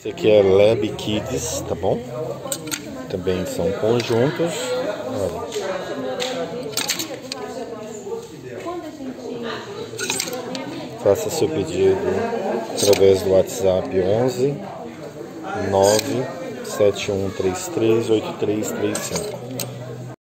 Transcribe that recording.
Esse aqui é Lab Kids, tá bom? Também são conjuntos. Olha. Faça seu pedido através do WhatsApp 11 971338335.